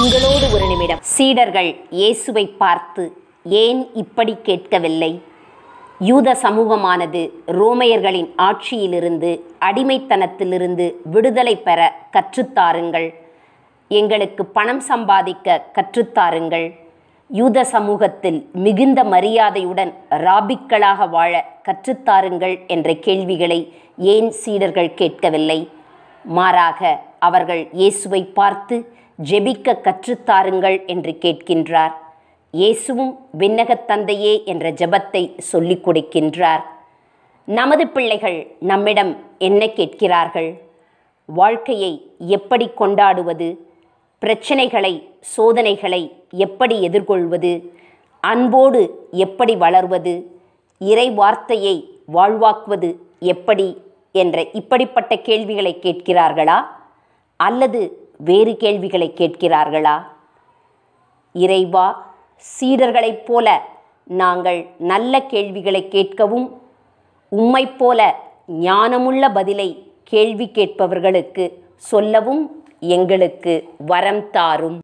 உங்களோடு ஒரு நிமிடம். சீடர்கள் இயேசுவை பார்த்து ஏன் இப்படி கேட்கவில்லை? யூத சமூகமானது ரோமையர்களின் ஆட்சியிலிருந்து அடிமைத்தனத்திலிருந்து விடுதலை பெற கற்றுத்தாருங்கள். எங்களுக்கு பணம் சம்பாதிக்க கற்றுத்தாருங்கள். யூத சமூகத்தில் மிகுந்த மரியாதையுடன் ராபிக்களாக வாழ கற்றுத்தாருங்கள் என்ற கேள்விகளை ஏன் சீடர்கள் கேட்கவில்லை? மாறாக அவர்கள் இயேசுவை பார்த்து ஜெபிக்க கற்றுத்தாருங்கள் என்று கேட்கின்றார். இயேசுவும் விண்ணகத் தந்தையே என்ற ஜெபத்தை சொல்லிக் கொடுக்கின்றார். நமது பிள்ளைகள் நம்மிடம் என்ன கேட்கிறார்கள்? வாழ்க்கையை எப்படி கொண்டாடுவது? பிரச்சனைகளை சோதனைகளை எப்படி எதிர்கொள்வது? அன்போடு எப்படி வளர்வது? இறை வார்த்தையை வாழ்வாக்குவது எப்படி? என்ற இப்படிப்பட்ட கேள்விகளை கேட்கிறார்களா? அல்லது வேறு கேள்விகளை கேட்கிறார்களா? இறைவா சீடர்களைப் போல நாங்கள் நல்ல கேள்விகளை கேட்கவும் உம்மைப் போல ஞானமுள்ள பதிலை கேள்வி கேட்பவர்களுக்கு சொல்லவும் எங்களுக்கு வரம் தாரும்.